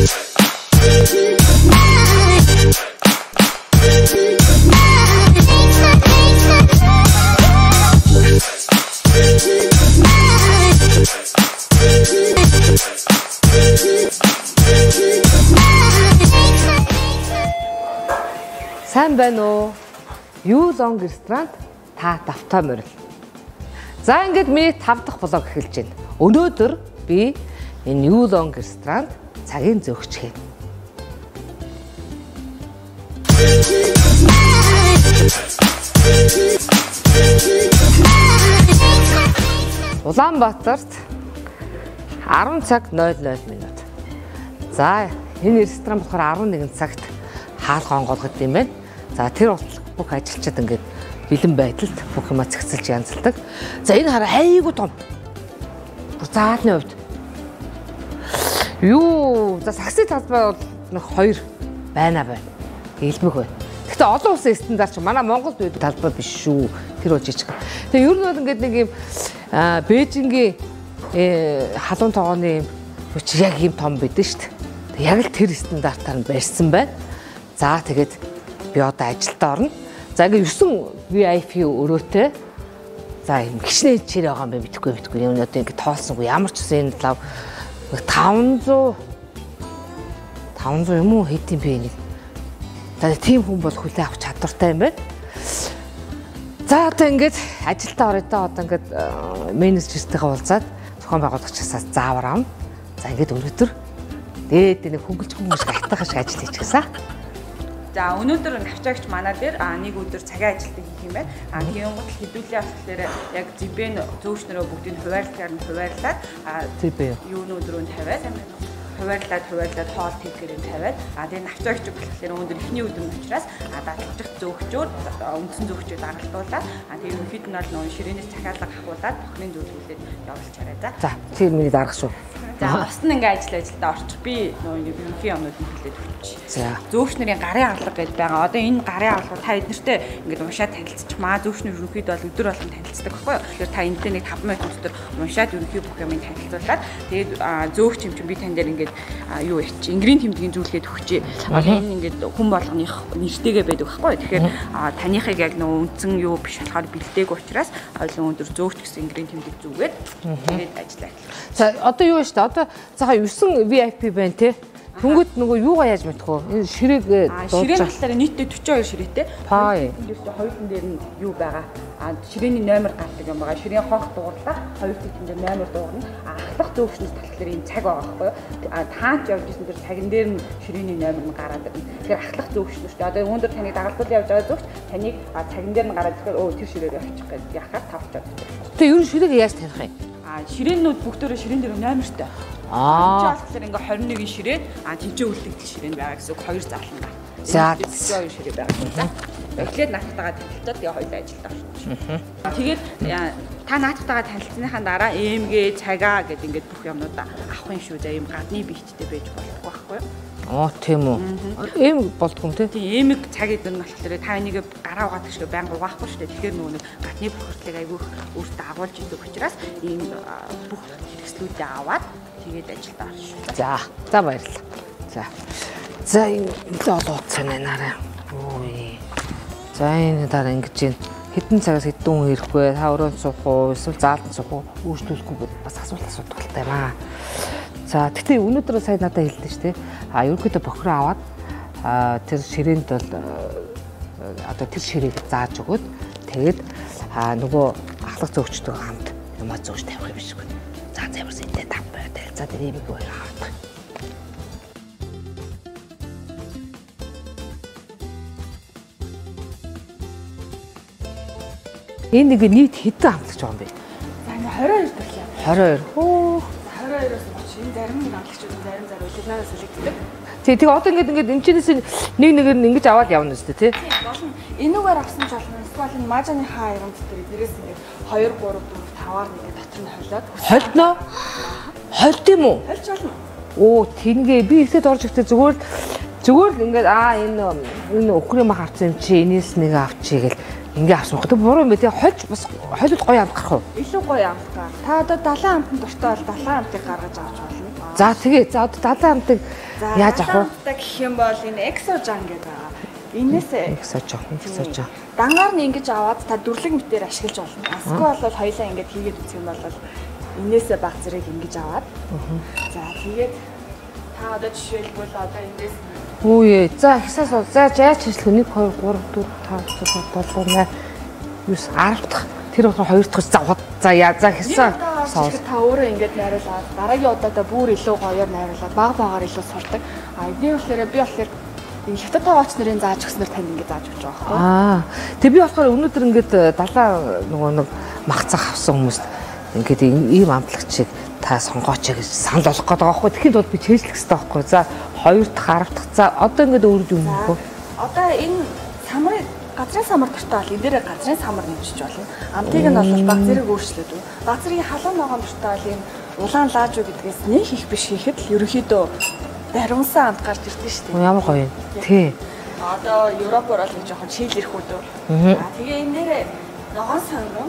Сайн байна уу? Юу лонг ресторанд та давтаа морил. За ингээд миний 5 дахь блог эхэлж байна. Өнөөдөр би энэ Юу лонг ресторанд цагийн зөгч хийн. Улаанбаатарт 10 цаг 00 минут. За энэ ресторан болохоор 11 цагт хаалга онгоолгод юм байна. За тэр бүх ажилчид ингээд бэлэн байдалд бүх юма цэгцэлж янзалдаг. За энэ хараа айгүй том. Бүр заалны хувьд. Юу за сакси талбай бол нэг хоёр байна байна. Илбэг байна. Гэтэ олон улсын стандарт ч манай Монголд байдаг талбай биш шүү. Тэр бол жижиг. Тэгээ ер нь бол ингээд нэг юм Бээжингийн э, халуун тогооны юм хүч яг юм том бидэн шүү дээ. Яг л тэр стандартаар нь барьсан байна. За тэгээд би одоо ажилд орно. За ингээ 9 VIP өрөөтэй. За юм гişнээ чирээ байгаа юм бэ мэдхгүй мэдхгүй. Юм одоо ингээ тоолсонгүй ямар ч үсэн энэ лав 500 500 юм уу хэдийн бэ нэг. За тийм хүн бол хүлээ авах чадвартай юм байна. За одоо ингээд ажилдаа орё да одоо ингээд менежертэйгээ уулзаад зохион байгуулагчаас заавар ам. За ингээд өнөөдөр дээд нэг хөнгөлж хөнгөж гайтах шиг ажил хийчихсэн. За өнөөдөр навчаагч манай дээр а нэг өдөр цагийн ажилтыг хийх юм байна. А тийм гол хэдүүлээ болохоор яг зибэн зөөчнөрөө бүгдийг хуваарлаар нь хуваарлаад а зибэн юунууд руу тавиад хуваарлаад хуваарлаад хоол тэггээр нь тавиад а тэгээ навчаагч болохоор өндөр ихний өдөр нь учраас а дадлах зөөгчөөр үндсэн зөөгчөөр даралтуулаад а тэгээ ерөнхийд нь бол нөө ширээнээс захиалга авахуулаад бохны зөвлөлөд явуулчаарай за. За тийм миний дарах шүү. За бас нь ингээ ажил ажилдаа орчих. Би нөгөө ерөнхий юмнууд нь хэлээд өгч. За. Зөөгч нарын гарын авлага гэж байгаа. Одоо энэ гарын авлага та эднэртэй ингээд уншаад танилцчихмаа. Зөөгч нар ерөнхийд бол өдөр болгон танилцдаг байхгүй юу? Тэгэхээр та энэтэй нэг 5 минут өдөр уншаад ерөнхий бүх юмыг танилцуулаад тэгээд зөөгч юм чинь би тань дээр ингээд юу яач ингрийн тэмдгийн зүйлгээд. Одоо энэ ингээд хүн болгоных нэртэйгээ байдаг байхгүй юу? Тэгэхээр таныхыг яг нөгөө үндсэн юу биш болохоор бэлдээг учраас ойлон өндөр зөөгч гэсэн ингрийн тэмдэг зүгээд тэгээд ажиллаа. За одоо юу вэ шүү дээ? Одоо цаха 9 VIP байна те. Тэнгүүд нөгөө юугаа яаж мэдэх вэ? Энэ ширээг ширээ болохоор нийтдээ 42 ширээтэй. Тэндээс хоёулын дээр нь юу байгаа? А ширээний номер гардаг юм байгаа. Ширээн хоох дуурлаа. Хоёр тэнд номер дуурна. А ахлах зөөгчнөс талхлаар энэ цаг байгаа байхгүй юу? А таач явж исэн тэр цагин дээр нь ширээний номер нь гараад байна. Тэгэхээр ахлах зөөгчнөс шүү дээ. Одоо өндөр таныг дагалдуул явж байгаа зөөгч таныг цагин дээр нь гараад ирэхээр өө тэр ширээр явчих гэж яхаар тавчаад. Тэгээ ер нь ширээг яаж таних юм? А ширээнүүд бүгдөө ширээн дээр номертой. Аа. Тэгэхээр ингээ 21-ийн ширээ а тэнцээ үлдэгдэл ширээ байгаа гэсэн үг хоёр заалан байна. За 22 ширээ байгаа юм да. Эхлээд наатайгаа танилцаад тэгээ хоёул ажилд орсон. Тэгээд та наатайгаа танилцсныхаа дараа ЭМГ цагаа гэдэг ингээд бүх юмнуудаа авах юм шүү. За ийм гадны биеттэй байж болох байхгүй юу? Оо тийм үү. Эм болдгоо те. Тийм эмэг цаг идэв нь болохоор та энийг гараа угаадаг шиг байнга угаахгүй шүү дээ. Тэгэхээр нөгөө нэг гадны бохирдлыг айгүйх өөртөө агуулж идэг учраас ийм бүх хэрэгслүүдээ аваад тэгээд ажилд орно шүү. За. За баярлалаа. За. За энэ олон утсан наарай. Ой. За энэ дараа ингэж юм хэдэн цагаас хэдэн хүн ирэх вэ? Та өрөөнд суух уу? Эсвэл заалд суух уу? Үүшлүүлэхгүй бас асуулт асуудаг талтай маа. За тэгтээ өнөөдөр сая надад хэлдэг шүү дээ. А ерөнхийдөө бохироо аваад тэр ширээнд бол одоо тэр ширээг зааж өгөөд тэгээд нөгөө ахлах зөөгчдөг хамт юмаа зөөж тавих юм шиг байна. За замарс энэ тав байтай. За тэр имийг өөр аваад. Энэ нэг нийт хэдэн хамтлагч байгаа юм бэ? За энэ 22 төрлөө. 22. Хөө 22-оос энэ зарим нэг амлагчууд зарим зарим улирнаас үлэгддэг. Тий, тэгээ одоо ингээд ингээд эмчнээс нэг нэгээр нь ингэж аваад явна дээ, тий. Болно. Энүүгээр авсан ч болно. Эсвэл энэ мажаны хаа юм дээр дээрээс ингээд 2 3 4 5-аар нэг дотор нь холиод. Холдноо. Холд юм уу? Холж болно. Оо, тэнгээ би ихтэй орж ихтэй зүгээр л зүгээр л ингээд аа энэ энэ өхрийн мах авсан юм чи энэс нэг авчий гэл ингээ авсан. Тэг буруу юм бэ? Тэг хольж бас хольд гоё амт гарах уу? Илүү гоё амт гар. Та одоо 70 амтнд дуртай бол 70 амтыг гаргаж авч болно. За тэгээ за одоо 70 амтыг Яаж авах вэ? Та гэх юм бол энэ Exojan гэдэг байгаа. Жоо, ихсаж жоо. дангаар нь ингэж аваад та дүрлэг мэтээр ашиглаж болно. Асгүй бол хоёлаа ингэж хийгээд үзэх юм бол энээсээ баг зэрэг ингэж аваад. За тэгээд та одоо жишээлбэл одоо эндээс Үе. За ихсаас бол за яаж хийшлэх 1 2 3 4 5 6 7 8 9 10 дахь тэр болохоор 2 дахь завхад за яа за ихсаа соос. та өөрөө ингэж найруулаад дараагийн удаадаа бүр илүү гоёор найруулаад баг багаар илүү сурдаг. А эдний болохоор би болохоор энэ хятад таваач нарын зааж өгснөр танд ингэ зааж өгч байгаа байхгүй. Аа. Тэг би болохоор өнөөдөр ингээд э, далаа нөгөө нэг махцах авсан хүмүүст ингээд ийм амтлагчийг та сонгооч гэж санал болгох гээд байгаа байхгүй. Тэгэхэд бол би чэйжлэх хэрэгтэй байхгүй. За 2 дахь 10 дахь за одоо ингээд өөрөж юм уу? Одоо энэ самрын газрын самар дуртай бол энэ дээр газрын самар нэмжиж болно. Амтыг нь бол баг зэрэг өөрчлөөд. Баг зэргийн халуун ногоон дуртай бол энэ улаан лааж уу гэдгээс нэг их биш хийхэд л ерөөхдөө даруунсан амт гарч ирдэ шүү дээ. Ямар гоё юм. Тий. Одоо Европоор бол жоохон чийл ирэх үү. Аа тэгээ энэ дээр ногоон сонгон.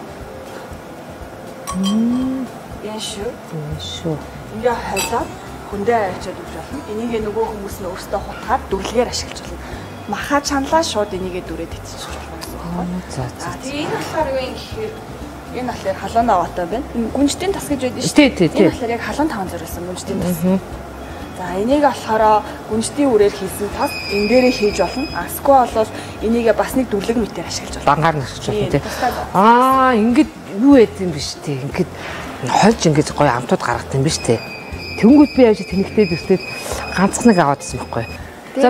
Яа шүү. Тийм шүү. Ингээ хойлоод хүндээ авчиад өгч болно. Энийг нөгөө хүмүүс нь өөрсдөө хутгаад дүрлэгээр ашиглаж болно. Маха чанлаа шууд энийгээ дүрээд итчих болно гэсэн үг байна. За за. Тэгээ энэ болохоор юу юм гэхээр энэ болохоор халуун аваатай байна. Гүнжтийн тас гэж байдаг шүү тий. Энэ болохоор яг халуун таван зориулсан гүнжтийн тас. За энийг болохоор гүнжтийн үрээр хийсэн тас энэ дээрээ хийж болно. Асква бол энийгээ бас нэг дүрлэг мэтээр ашиглаж болно. Бангаар нэрч Тий, байна тий. тусгай байна. Аа ингээд юу яд юм биш тий. Ингээд хольж ингээд гоё амтууд гаргад юм биш тий. Тэнгүүд би яаж тэнэгтээд өстэй ганцх нэг аваадсан байхгүй. За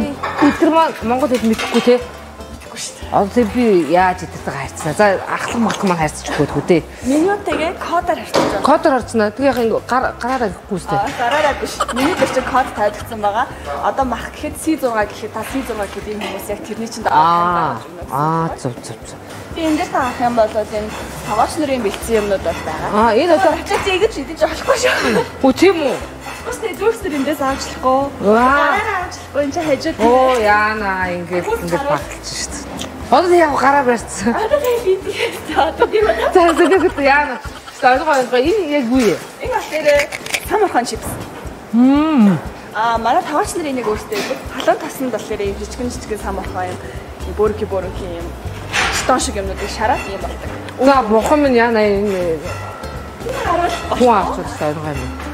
маань Монгол хэд мэдэхгүй тий. Тэгэхгүй шүү дээ. Одоо би яаж идэгтэй хайрцгаа. За ахлах махлах маань хайрцчихгүй хөө тий. Менютэйгээ кодоор харьцаж байна. Кодор орцноо. Тэг яг ингэ гар гараараа гэхгүй үстэй. Аа, Зараараа биш. Миний дээр чинь код тавьдсан байгаа. Одоо мах гэхэд C6 гэхэд та C6 гэдэг энэ хүмүүс яг тэрний чинь Аа аа зөв зөв зөв. Би энэ дээр таах юм бол энэ таваач нарын бэлдсэн юмнууд бол байгаа. Аа энэ одоо Очиж ийгэж идэж болохгүй шүү. Үу тийм үү? Бусдын зүгсэр эндээс авчлахгүй. Гараараа авчлахгүй энэ хажууд. Оо яана ингээд ингээд багталж шít. Одоо яг гараа барьцсан. Одоо би тэгээд одоо тийм үү. За зөвхөн яана. Ойлгоо энэ яг юу юм? Энэ бас дээр самархан чипс. Мм. Аа манай таваач нарын нэг өөртөө. Халуун таснд болохоор юм жижигэн жижигэн самархан юм. Бөөрки бөөрки юм. Стон шиг юмнуудыг шараад юм болдог. За бухан минь яана энэ хүн авч ойлгоо юм.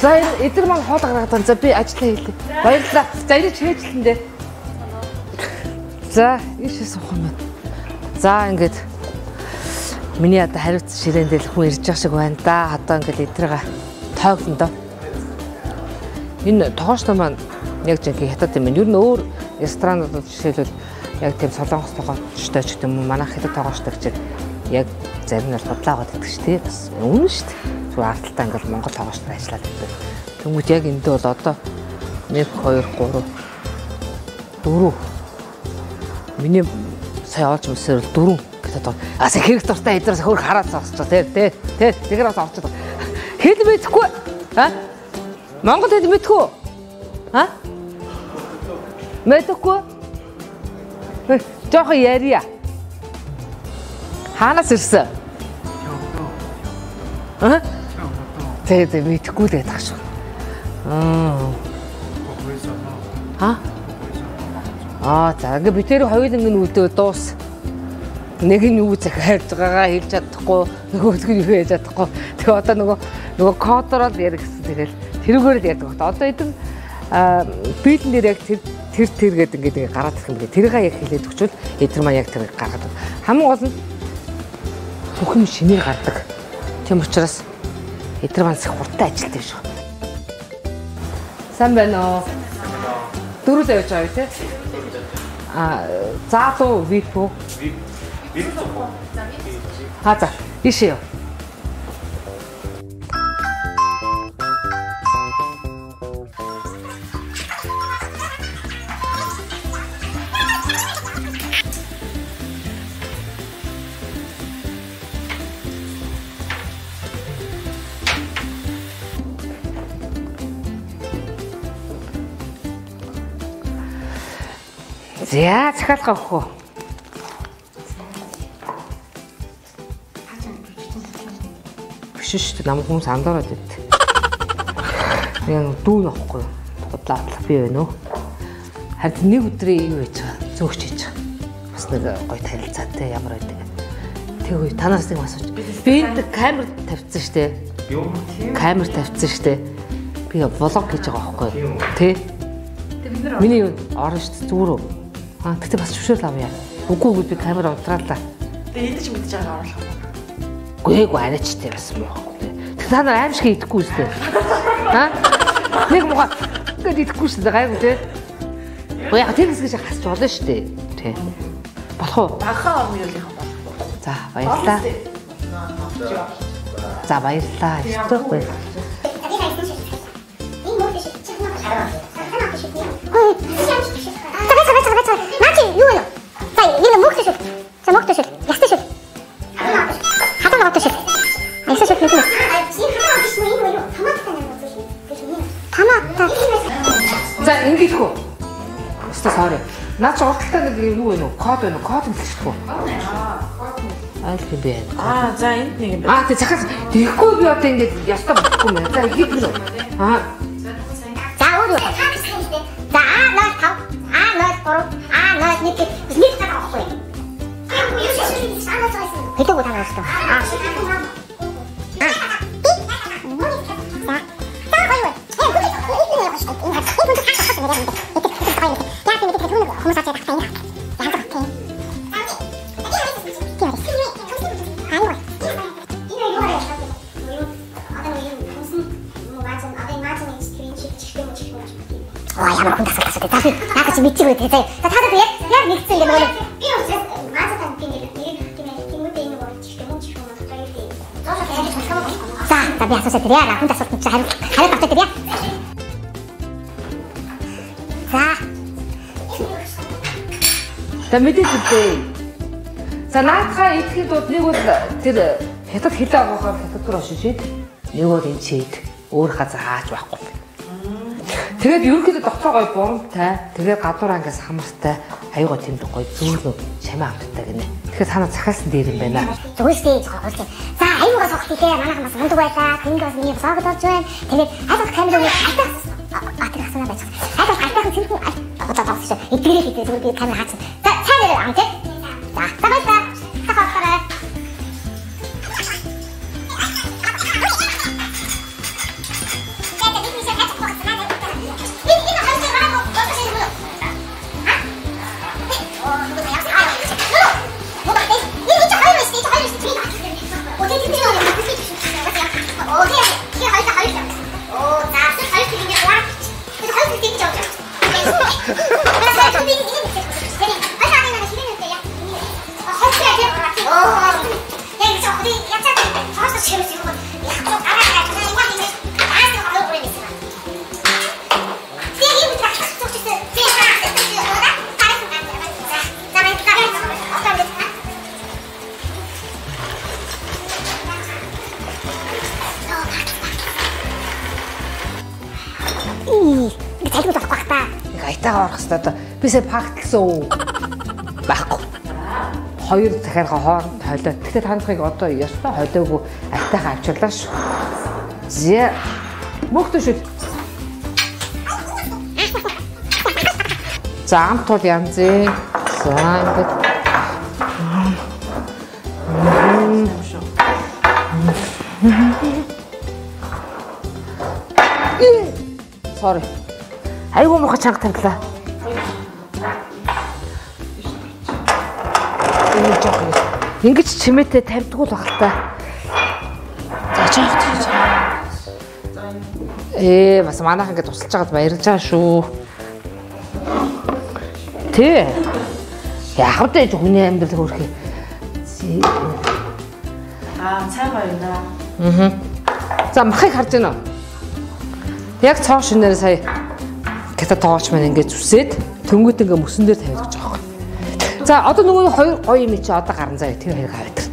За энэ эдгээр маань хоол гаргаад байна. За би ажиллаа хийлээ. Баярлалаа. За энэ чийжлэн дээр. За ийшээ суух юм байна. За ингээд миний одоо хариуцсан ширээн дээр хүн ирж байгаа шиг байна да. Одоо ингээд эдрага тоогдсон доо. Энэ тоогоочтой маань яг жинхэнэ хятад юм байна. Ер нь өөр ресторануудад жишээлбэл яг тийм солонгос тоогоочтой ч гэдэг юм уу манайх хятад тоогоочтой гэж яг зарим нь бодлоо аваад идэх ш тий бас үнэн ш тий. Зүгээр ардталтаа ингээд Монгол тоогоочтой ажиллаад байдаг. Тэнгүүд яг эндээ бол одоо 1 2 3 4 Миний сая олж өмсөөр дөрөв гэдэг одоо ас хэрэг дуртай эдрээс хөр хараад зогсож байгаа. Тий тий тэгэр бас орж байгаа. Хэл мэдэхгүй а? Монгол хэл мэдхгүй? А? Мэдхгүй? Жоох ярья хаанаас ирсэн? А тий тий мэдхгүй л гэдэг шүү аа а Аа за ингээ би тэр хоёул ингээ үүдөө дуус. Нэг нь юу захиалж байгаагаа хэлж чадахгүй, нөгөөдг нь юу хийж чадахгүй. Тэгээ одоо нөгөө нөгөө кодорол ярих гэсэн тэгэл тэрүүгээр л ярьдаг. Одоо эдэн бийлэн дээр яг тэр тэр тэр гэдэг ингээ гараад ирэх юм бэ. Тэрийг яг хэлээд өгчвөл эдэр маань яг тэр гаргаад. Хамгийн гол нь бүх юм шинээр гардаг. Тийм учраас эдэр их хурдан ажилтдаг шүү. Сайн байна уу? Дөрүл явж байгаа те? А заалуу вип үү? Вип. А за, ишээ. За, захиалга өгөх үү? Биш шүү дээ. Нам хүмүүс андаараад байд. Яг дүүн авахгүй. Одоо доотлох би байна уу? Харин нэг өдрийн юу хийж байгаа зөөгч хийж байгаа. Бас нэг гоё танилцаатай ямар байдаг. Тэг үе танаас нэг асууж. Би энд камер тавьчихсан штэ. Юу тийм Камер тавьчихсан штэ. Би влог хийж байгаа байхгүй юу? Тэ? Миний юу орно штэ зүгээр үү? Аа тэгтээ бас зөвшөөрөл авъя. Үгүй үгүй би камер унтраалаа. Тэгээ эдэж мэдэж байгаа оруулах юм. Гүй гүй арайчтай бас муу. Тэг та нар аим шиг идэхгүй үстэй. Аа? Нэг муха гээд идэхгүй үстэй гайгүй те. Гүй яг тэр хэсгээс хасч болно шүү дээ. Тэ. Болох уу? Багахан орны юулийнхан бол. За баярлаа. За баярлаа. Өстөө баярлаа. Наачи юу вэ? За энэ мөхтэй шүү. За мөхтэй шүү. Ястай шүү. Хатан хатан шүү. Айсаа шүү гэдэг. Томат. За ингэхгүй. Өстөө sorry. Наа чи урталтай нэг юу вэ нүү? Код вэ нүү? Код хэлчихгүй. Айл юм бэ? Аа за энд нэг юм байна. Аа тэг захаас тэгэхгүй би одоо ингэж ястаа болохгүй мэн. За хийх үү? Аа Хэдэг уу танаас тоо. Аа. Аа ямар хүн тасал тасал. За би наадах чи мэдчих үү те. За та та яг яг нэгсэн юм нөгөө. Би учраас би асуусаа тэр яа хүн тасалт чи хариу хариу тавтай тэр яа. За мэдээж үгүй. Наадхаа идэхэд бол нэг бол тэр хятад хэлээ авахаар хятад руу шишээд нэг бол энэ чийд өөр газар хааж байхгүй. Тэгээд ерөнхийдөө дотроо гой бурамтай, тэгээд гадуур ангаас хамартай, аюугаа тэмдэг гой зөөлөө чамаа амттай гинэ. Тэгэхээр танаа цахаасан дээр юм байна. зүгүйстэй зогсож. За тий манайхан бас мундаг байлаа. Тэнд бас миний бас огт орж байна. Тэгээд хадах камерыг хатах А тэр асууна байж. Хадах хатах чинь одоо тагсаа. Эдгээрээ зүгээр би камер хаачих. Аятайгаа орох хэрэгтэй одоо би сая пактлсан уу? Байхгүй. Хоёр захиарга хооронд хойлоо. Тэгтээ танихыг одоо ёстой хойлоогүй аятайгаа авчирлаа шүү. Зэ. Мөхтөш шүү. За амт тул янзээ. За ингээд Sorry. Айгуу муха чанга тавьлаа. Энэ жоох юм. Ингэж чимээтэй тавьдгүй л багтаа. За жоох жоох. Ээ бас манайх ингэ тусалж байгаад баярлж байгаа шүү. Тэ. Яах вэ хүний амьдрал хөрхий. Аа цай байна. За махыг харж байна уу? Яг цоо шинээр сая гата тоогч маань ингээд зүсээд төнгөд ингээ мөсөн дээр тавиад гэж байгаа юм. За одоо нөгөө хоёр гоё юм чи одоо гарan заяа тэр хоёрыг хараад байна.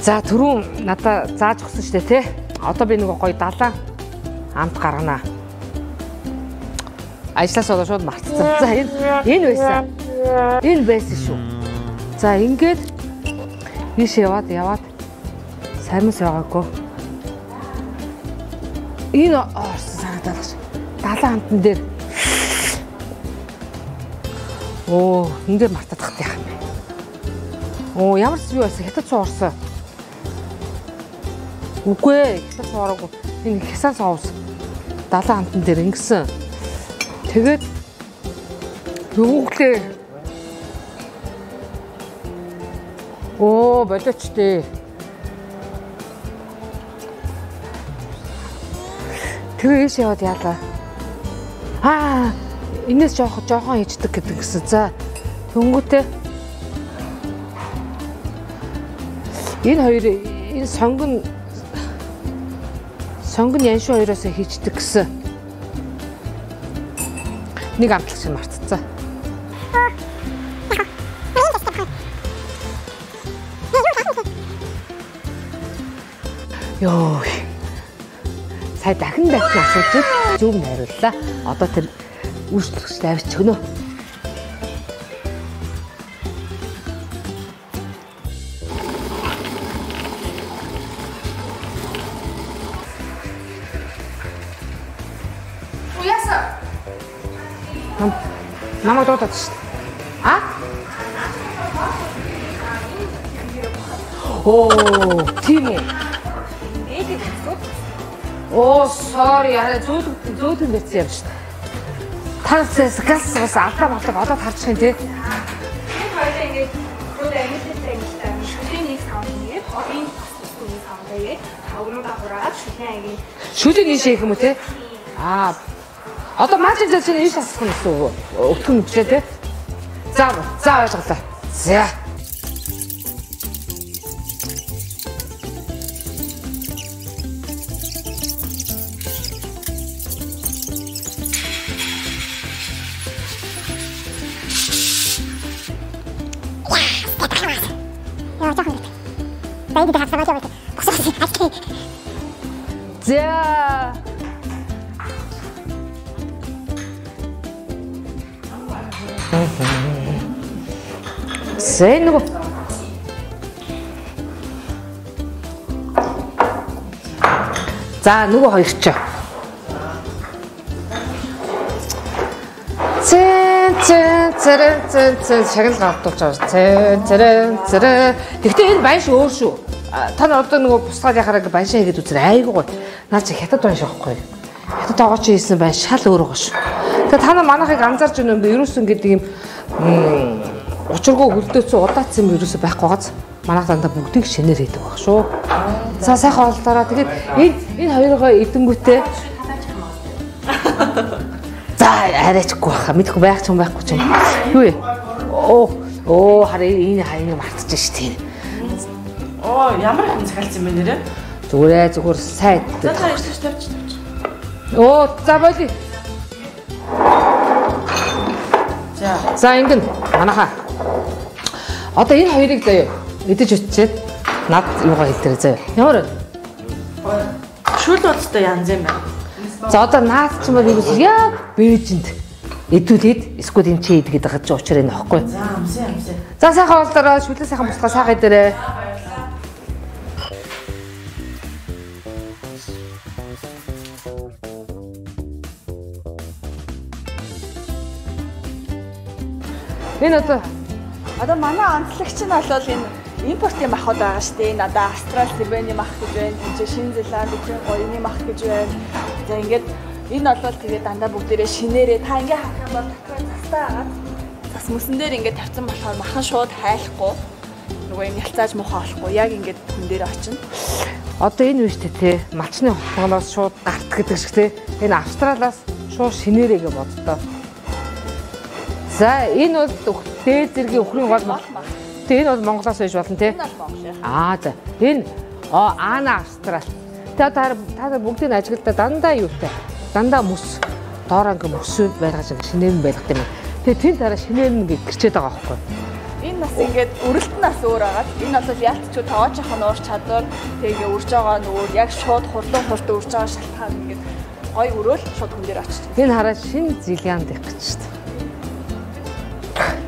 За түрүүн надаа зааж өгсөн шүү дээ тий. Одоо би нөгөө гоё далаа амт гаргана. Ажлаас одоо шууд мартсан. За энэ энэ байсан. Энэ байсан шүү. За ингээд ийш яваад яваад сармас байгаагүй. Энэ орсон санагдаад багш. Далайн хамтан дээр Оо, энэ дээр мартах яах юм бэ? Оо, ямар юу байсан хятад суурсан. Үгүй ээ, хятад суурагүй. Энэ хясаа соус. Далайн хамтан дээр ингэсэн. Тэгээд юу гэлээ? Оо, болооч дээ. Тэгээ ийш яваад яалаа. Аа, энэс жоох жоохон ичдэг гэдэг гэсэн. За тэнгүүтээ энэ хоёр энэ сонгон сонгон яншуу хоёроос хийчдэг гэсэн. Нэг амтлагч нь марццаа. Йоо. Сая дахин дахин асууж зөв найрууллаа. Одоо тэр үйлчлэгчтэй авч өгнө. Намайг дуудаад шүү. А? Оо, тийм үү. Sorry. Арай зөөлөг зөөлөн байсан юм шүү дээ. Танцс гас бас алдаа болдог одоо тарчих юм тий. Энэ хоёроо ингээд хөл амьдтай амьдтай шүлийн нэг хогийн тасны саунд тэгээд таврын дагураад шүлийн ангийн Шүлэг ийш хийх юм уу тий? Аа. Одоо маач зэ чинь ийш асах юм гэсэн үг. Өвтгөн өвчээ тий. За, за ойлголоо. За. Баяд би хавсаа яваад. Босоо ажил. За. Сэй нөгөө За нөгөө хоёр ч. Цэн цэн цэрэн цэн цэн шагнал гавдуулж байгаа. Цэн цэрэн цэрэн. Гэхдээ энэ банш өөр шүү. Та нар одоо нөгөө бусгаад яхаараа баншаа хийгээд үзэр айгуу гоё. Наа чи хятад банш байхгүй. Хятад байгаа чи хийсэн банш шал өөр байгаа шүү. Тэгээ та нар манайхыг анзаарч байна юм би ерөөсөн гэдэг юм учиргүй хөлдөөцсөн удаацсан юм ерөөсөө байхгүй газ. Манайх дандаа бүгдийг шинээр хийдэг баг шүү. За сайхан олдороо. Тэгээд энэ энэ хоёроо эдэнгүүтээ За арайчгүй баха. Мэдхгүй байх ч юм байхгүй ч юм. Юу вэ? Оо, оо хараа энэ хаяг мартчих ш тийм. Оо, ямар их захиалсан юм бэ нэрээ? Зүгээрээ зүгээр сайд. За за ирж тавьж тавьж. Оо, за боли. За. За ингэн манайхаа. Одоо энэ хоёрыг заяа идэж өччихэд над юугаа хэлтэрээ заяа. Ямар вэ? Шүл удаа янз юм байна. За одоо наад ч юм уу яг бэжэнд идүүлээд эсвэл энэ чи идэгээд байгаа чи учраа энэ аахгүй. За, амсын амсын. За сайхан олдороо шүлээ сайхан бусгаа сайхан идэрээ. Энэ одоо Одоо манай онцлогч нь бол энэ импортын махуд байгаа шүү дээ. Энэ одоо Австрал, Сибэний мах гэж байна. Тэнд Шинэ Зеланд, Украин гоёны мах гэж байна. За ингээд энэ бол тэгээд дандаа бүгдээрээ шинээрээ та ингээ харах юм бол дотроо цастаа агаад цас мөсөн дээр ингээ тавьсан болохоор махан шууд хайлахгүй. Нөгөө юм ялцааж муухай болохгүй. Яг ингээд хүн дээр очино. Одоо энэ үе штэ те малчны холбоноос шууд гарт гэдэг шиг те энэ австралаас шууд шинээрээгээ боддоо. За энэ бол дээд зэргийн өхрийн гол мах. Тэ энэ бол Монголоос байж болно те. Аа за энэ Ана австрал. Та та нар бүгдийг ажиглалтаа дандаа юутай. Дандаа мөс. Доор ингээ мөсөө байлгаж ингээ шинээр нь байлгах юм. Тэгээ тэн дараа шинээр нь ингээ гэрчээд байгаа байхгүй. Энэ бас ингээд өрөлт нас өөр агаад энэ бол яалтчгүй тоочхон уур чадвар тэгээ үрж байгаа нөгөө яг шууд хурлан хурд үрж байгаа шалтгаан ингээд гой өрөөл шууд хүн дээр очиж. Энэ хараа шин зилианд их гэж штт.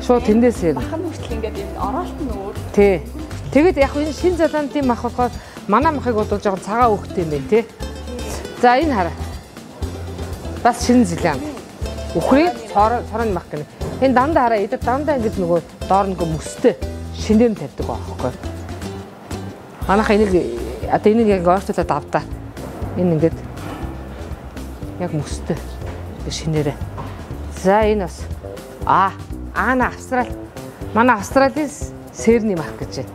Шууд тэндээс ярина. Махан хүртэл ингээд юм оролт нь өөр. Тий. Тэгэд яг энэ шин зеландын мах болохоор манай махыг бодуулж байгаа цагаан өөхтэй юм байна тий. За энэ хараа. Бас шинэ зилэн. Үхрийг цорооны мах гэнэ. Энэ дандаа хараа эдэ дандаа ингэж нөгөө доор нөгөө мөстэй шинээр тавьдаг байхгүй. Манайха энийг одоо энийг яг ойртуулаад авдаа. Энэ ингээд яг мөстэй шинээрээ. За энэ бас аа аана австрал манай австралийн сэрний мах гэж байна.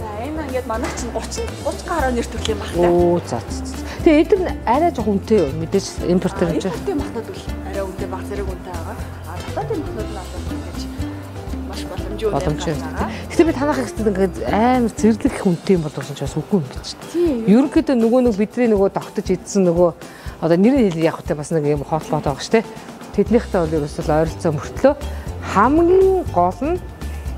За энэ ингээд манайх чинь 30 30 гаруй нэр төрлийн мах та. Оо за. за. Тэгээ эдгээр нь арай жоох үнэтэй? Мэдээж импортер юм чинь. Импортын махнууд бол арай үнэтэй баг зэрэг үнэтэй байгаа. А одоо ингэж үнэтэй байгаа. Гэтэ би танах ихтэй ингээд амар зэрлэг их үнэтэй юм болгосон ч бас үгүй юм биш. Тийм. Ерөнхийдөө нөгөө нэг бидний нөгөө тогтож идсэн нөгөө одоо нэр хэл явах те бас нэг юм хооллоод байгаа ш те. Тэднийхтэй бол ерөөсөл ойролцоо мөртлөө хамгийн гол нь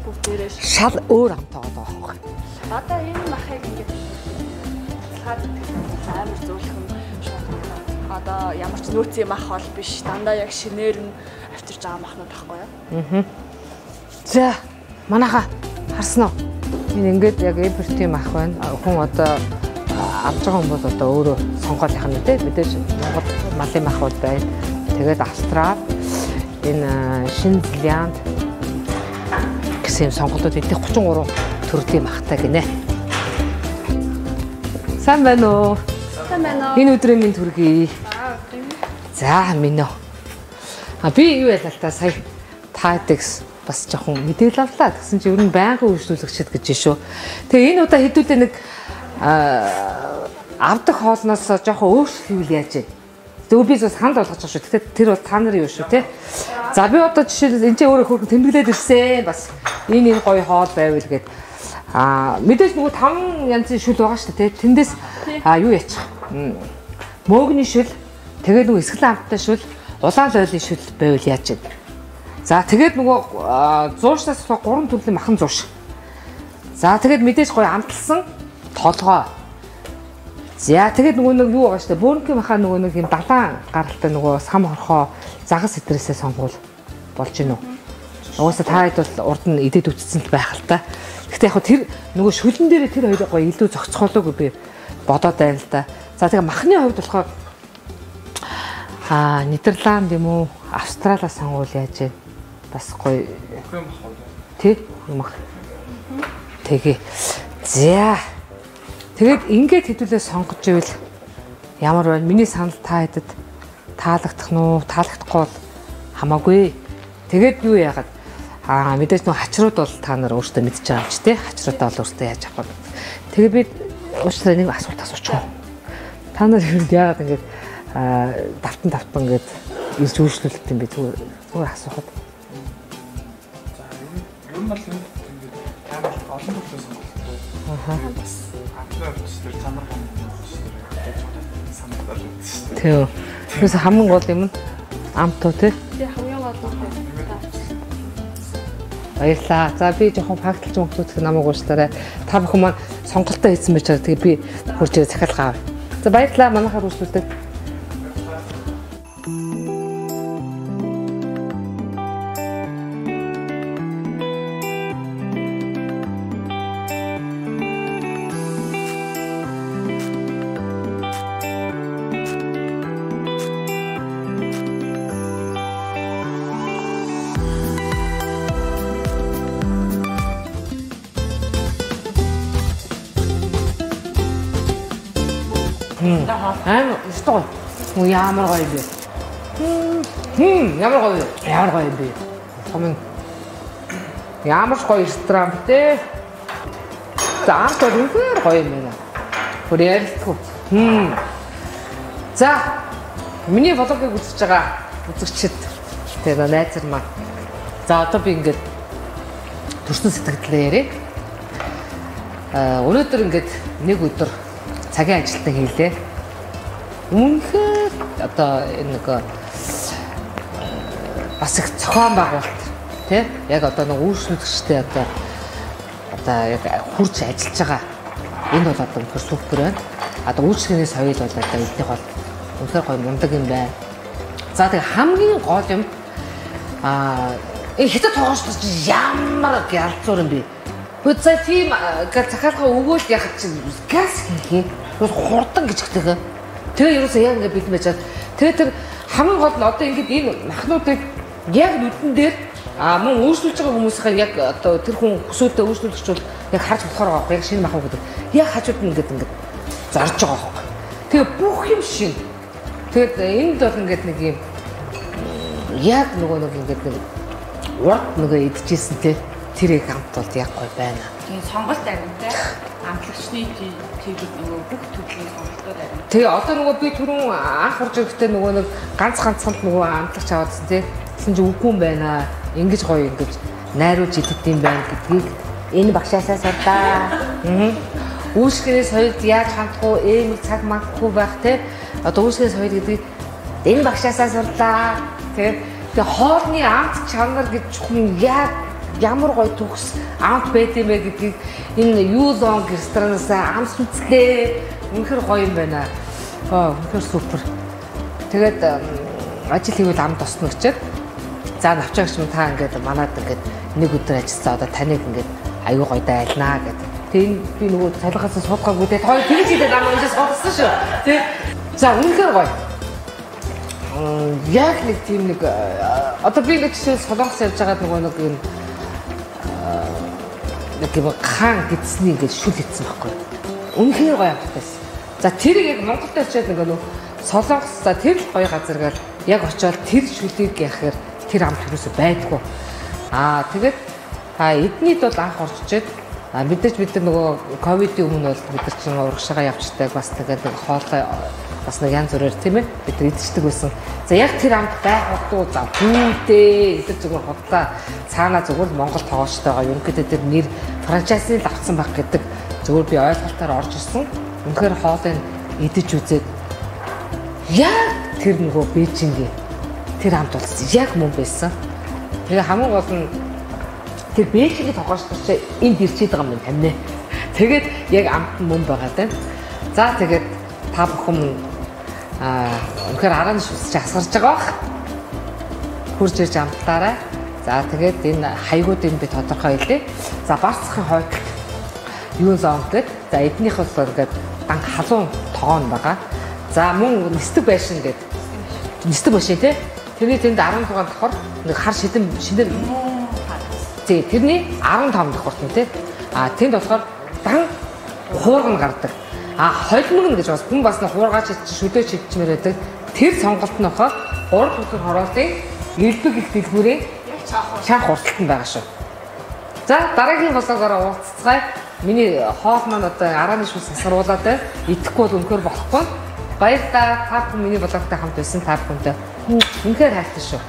Бүгдээрээ шал өөр амтаа байгаа байхгүй. Одоо энэ махыг ингээд хаад амар зөөлхөн одоо ямар ч нөөцийн мах бол биш. Дандаа яг шинээр нь авчирч байгаа махнууд байхгүй юу? За манайха харсан уу? Энэ ингээд яг импортын мах байна. Хүн одоо авч байгаа бол одоо өөрөө сонгоод яхах нь те мэдээж Монгол малын махуд байна. Тэгээд Австрал энэ Шинэ Зеланд гэсэн юм сонголтууд эдгээр 33 төрлийн махтай гинэ. Сайн байна уу? Сайн байна уу? Энэ өдрийн минь төргий. За минь. А би юу та сая таадекс бас жоохон мэдээл авлаа. Тэгсэн чинь ер нь байнгын үйлчлүүлэгчд гэж шүү. Тэгээ энэ удаа хэдүүлээ нэг авдаг хоолноос жоохон өөрчлөлт хийвэл яаж вэ? Зөв би зөв санал болгож байгаа шүү. Тэгтээ тэр бол та нарын юу шүү те. За би одоо жишээл энэ чинь өөрөө хөргөн тэмдэглээд ирсэн. Бас энэ энэ гоё хоол байвал гээд аа мэдээж нөгөө таван янзын шүл байгаа шүү те. Тэндээс аа юу яачих? М, Мөөгний шүл, тэгээд нөгөө эсгэлэн амттай шүл, улаан лойлын шүл байвал яаж вэ? За тэгээд нөгөө аа, зуушнаас болохоор гурван төрлийн махан зууш. За тэгээд мэдээж гоё амталсан толгой. За тэгээд нөгөө нэг юу байгаа штэ бөөнкийн махаа нөгөө нэг юм далайн гаралтай нөгөө сам хорхоо загас сэтрээсээ сонгуул болж гинүү. Угаасаа та хэд бол урд нь идэд үтцсэн л байх л та. Гэхдээ яг тэр нөгөө шүлэн дээр тэр хоёроо гоё илүү зохицоолоогүй би бодоод байна л да. За тэгээ махны хувьд болохоор аа Нидерланд юм уу Австралиас сонгуул яаж вэ? Бас гоё Тэ мах. Тэгээ. За. Тэгээд ингээд хэдүүлээ сонгож ивэл ямар байна? Миний санал та хэдэд таалагдах нь уу, таалагдахгүй бол хамаагүй. Тэгээд юу яагаад аа мэдээж нөх хачрууд бол та нар өөртөө мэдчихэж байгаа юм чи тэ хачруудаа бол өөртөө яаж авах вэ? Тэгээ би уучлаарай нэг асуулт асуучих уу? Та нар юу яагаад ингэж давтан давтан ингэж үйлчлүүлэх юм бэ? Зүгээр зүгээр асуухад. Бол ингээд амар олон төрлийн сонголттой. Аа. Амтлаа бичсээр чанар хамт санагдаад байна шүү дээ. Тэг. Тэрс хамгийн гол юм нь амтуу тий. Тэгээ хамгийн гол нь Баярлаа. За би жоохон факталж мөнгөцөх намайг уучлаарай. Та бүхэн маань сонголтоо хийсэн байж байгаа. Тэгээ би хурж ирээ захиалгаа авъя. За баярлаа. Манайхаар үргэлжлүүлдэг. Гоё юм бэ? Хм, ямар гоё. Ямар гоё юм бэ? Томын ямар гоё ресторан бэ? За амт бол үнэхээр гоё юм байна. Бүр ярилцгүй. Хм. За миний блогийг үзэж байгаа үзэгчид тэгээ найз нар маань. За одоо би ингээд төрсөн сэтгэлдээ ярив. Аа өнөөдөр ингээд нэг өдөр цагийн ажилтнаа хийлээ. Үнэхээр одоо энэ нэг э, бас их зохион байгуулалт тий яг одоо нэг үйлчлүүлэгчтэй одоо одоо яг хурж ажиллаж байгаа энэ бол одоо үнэхээр супер байна. Одоо үйлчлэгийн соёл бол одоо эднийх бол үнэхээр гоё мундаг юм байна. За тэгээ хамгийн гол юм аа хятад тоглогч ямар гялцуур юм бэ? За тийм гал захиалга өгөөл яхад чинь газ хийх юм. Хөөе хурдан гिचгтэйгээ. Тэгээ ерөөсөө яг ингэ бэлэн байж чад. Тэгээ тэр хамгийн гол нь одоо ингээд энэ махнуудыг яг нүдэн дээр а мөн өөрчлөж байгаа хүмүүсийн яг одоо тэр хүн хүсөөдөө өөрчлөлтч бол яг харж болохоор байгаа яг шинэ махуу гэдэг. Яг хажууд нь ингээд ингээд зорж байгаа байхгүй. Тэгээ бүх юм шин. Тэгээд энд бол ингээд нэг юм яг нөгөө нэг ингээд нэг урд нөгөө идчихсэн те тэрийг хамт бол яг гой байна. Тийм сонголт аримтай амтлагчны тийм нөгөө бүх төрлийн сонголтууд арим. Тэгээ одоо нөгөө би түрүүн анх урж ирэхдээ нөгөө нэг ганц ганцханд нөгөө амтлагч аваадсан те. Тэгсэн чинь үгүй юм байна. Ингиж гоё ингэж найруулж идэт юм байна гэдгийг энэ багшаасаа сурлаа. Аа. Үүсгэрээ соёлд яаж хандах уу, эм цаг мангахгүй байх те. Одоо үүсгэрээ соёл гэдэг энэ багшаасаа сурлаа. Тэгээд тэгээ хоолны амт чанар гэж хүн яг ямар гоё төгс амт байд юм бэ гэдгийг энэ Юлон ресторанаас амс үзлээ. Үнэхэр гоё юм байна. Аа, үнэхэр супер. Тэгээд ажил хийвэл амт тосно гэчихэд за навчаагч минь та ингээд манад ингээд нэг өдөр ажилласан одоо таныг ингээд аюу гоё дайлнаа гэдэг. Тэгээ би нөгөө цалигаас суудгаагүй тэгээ хоёр тэгж идэх намайг энэ суудсан шүү. Тэг. За үнэхээр гоё. Яг нэг тийм нэг одоо би нэг жишээ солонгос явж байгаа нөгөө нэг юм юм хаан гидсний ингээд шүл хийсэн байхгүй. Үнэхээр гоё амттай. За тэрийг яг Монголд очиад нэг нөө солонгос за тэр л гоё газар гал яг очиод тэр шүлийг яхахаар тэр амт юусоо байдгүй. Аа тэгээд а эднийд бол анх орччихэд а мэдээж бид нар нөгөө ковидын өмнө бол бид нар чинь урагшаага явчдаг бас тэгээд хоолой бас нэг янз бүрээр тийм ээ бид идчихдэг байсан. За яг тэр амт байх удуу за бүүдээ эдгээр зүгээр хотлаа цаана зүгээр Монгол тоглолтойгоо ерөнхийдөө тэр нэр франчайзыг авсан баг гэдэг зүгээр би ойлголтоор орж ирсэн. Үнэхээр хоолыг идэж үзээд яг тэр нөгөө Бээжингийн тэр амт болсон яг мөн байсан. Тэгээ хамгийн гол нь тэр Бээжингийн тоглолтч энд ирчээд байгаа юм тамина. Тэгээд яг амт мөн байгаа тань. За тэгээд та бүхэн аа үнэхээр арааны шүсч асгарч байгаа бах. Хурж ирж амтлаарай. За тэгээд энэ хаягуудыг би тодорхой хэлье. За барцхан хойд юу зоон гэд. За эднийх бол ингээд дан халуун тоон байгаа. За мөн нисдэг байшин гэд. Нисдэг байшин тий. Тэрний тэнд 16 давхар нэг хар шидэн шинээр Тий, тэрний 15 давхар тий. А тэнд болохоор дан хуурган гардаг. А холимог гэж бас хүн бас нэг хуургаач шүдөө чивчмээр байдаг. Тэр сонголт нь болохоор 3 бүсэр хороолын элбэг их дэлгүүрийн шанх хурцлтанд байгаа шүү. За дараагийн голоогоор уулзцгаая. Миний хоол маань одоо арааны шүс сасруулаад байна. Идэхгүй бол өнөхөр болохгүй. Баярлалаа. Та бүхэн миний блогтай хамт байсан та бүхэнтэй. Үнэхээр хайртай шүү.